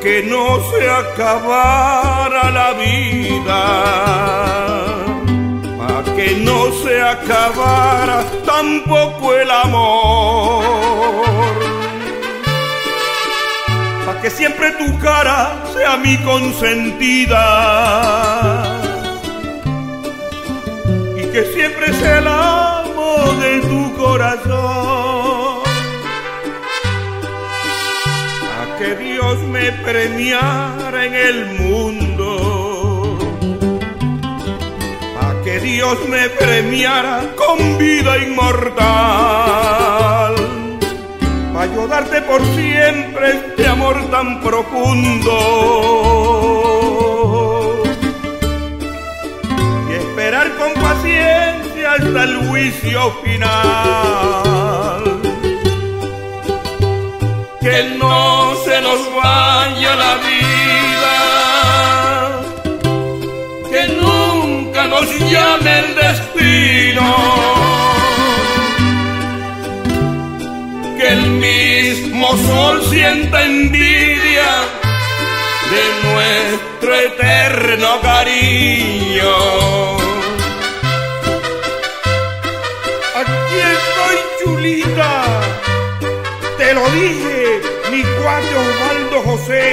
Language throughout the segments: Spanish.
que no se acabara la vida, pa' que no se acabara tampoco el amor, pa' que siempre tu cara sea mi consentida que Dios me premiara en el mundo, a que Dios me premiara con vida inmortal, para yo por siempre este amor tan profundo. Y esperar con paciencia hasta el juicio final. Que no vaya la vida, que nunca nos llame el destino, que el mismo sol sienta envidia de nuestro eterno cariño. Aquí estoy, chulita, te lo dije mi cuate Osvaldo José.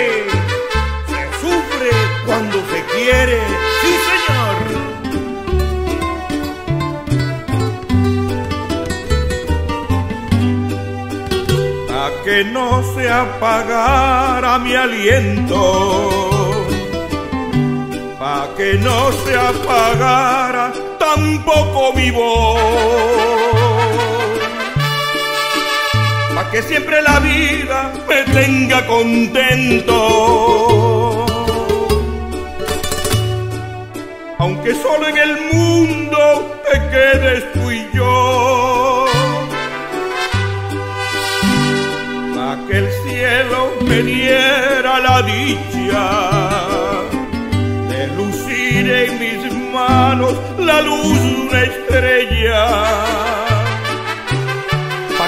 Se sufre cuando se quiere, sí señor. A que no se apagara mi aliento, a que no se apagara tampoco mi voz que siempre la vida me tenga contento. Aunque solo en el mundo te quedes tú y yo. Pa' que el cielo me diera la dicha de lucir en mis manos la luz de estrella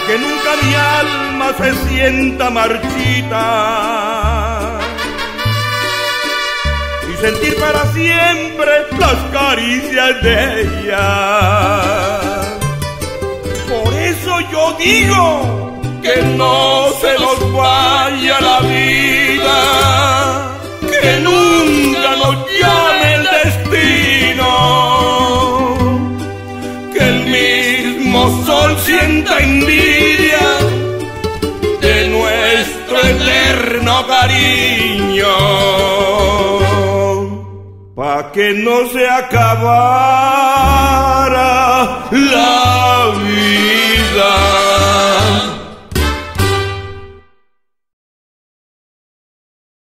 que nunca mi alma se sienta marchita y sentir para siempre las caricias de ella. Por eso yo digo que no se nos vaya la vida, que nunca nos llame el destino, que el mismo sol sienta envidia de cariño, pa' que no se acabara la vida.